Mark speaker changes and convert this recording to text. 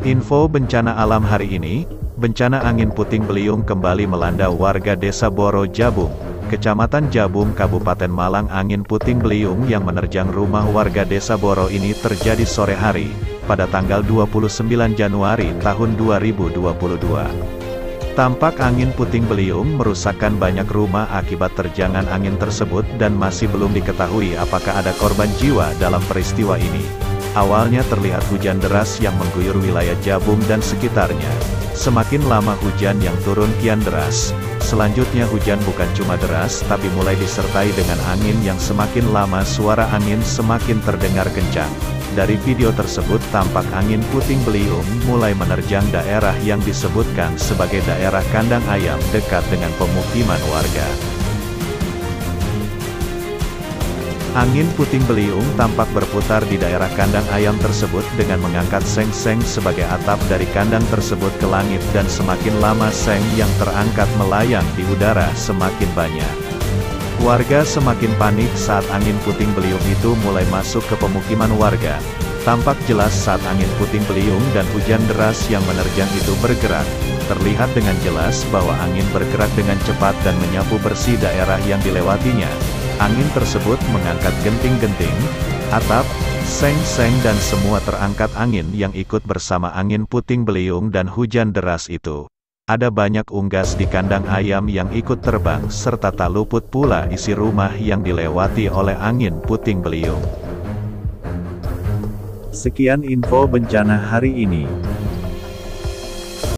Speaker 1: Info bencana alam hari ini, bencana angin puting beliung kembali melanda warga desa Boro Jabung, Kecamatan Jabung Kabupaten Malang angin puting beliung yang menerjang rumah warga desa Boro ini terjadi sore hari, pada tanggal 29 Januari tahun 2022. Tampak angin puting beliung merusakkan banyak rumah akibat terjangan angin tersebut dan masih belum diketahui apakah ada korban jiwa dalam peristiwa ini. Awalnya terlihat hujan deras yang mengguyur wilayah Jabung dan sekitarnya. Semakin lama hujan yang turun kian deras. Selanjutnya hujan bukan cuma deras tapi mulai disertai dengan angin yang semakin lama suara angin semakin terdengar kencang. Dari video tersebut tampak angin puting beliung mulai menerjang daerah yang disebutkan sebagai daerah kandang ayam dekat dengan pemukiman warga. Angin puting beliung tampak berputar di daerah kandang ayam tersebut dengan mengangkat seng-seng sebagai atap dari kandang tersebut ke langit dan semakin lama seng yang terangkat melayang di udara semakin banyak. Warga semakin panik saat angin puting beliung itu mulai masuk ke pemukiman warga. Tampak jelas saat angin puting beliung dan hujan deras yang menerjang itu bergerak. Terlihat dengan jelas bahwa angin bergerak dengan cepat dan menyapu bersih daerah yang dilewatinya. Angin tersebut mengangkat genting-genting, atap, seng-seng dan semua terangkat angin yang ikut bersama angin puting beliung dan hujan deras itu. Ada banyak unggas di kandang ayam yang ikut terbang serta tak luput pula isi rumah yang dilewati oleh angin puting beliung. Sekian info bencana hari ini.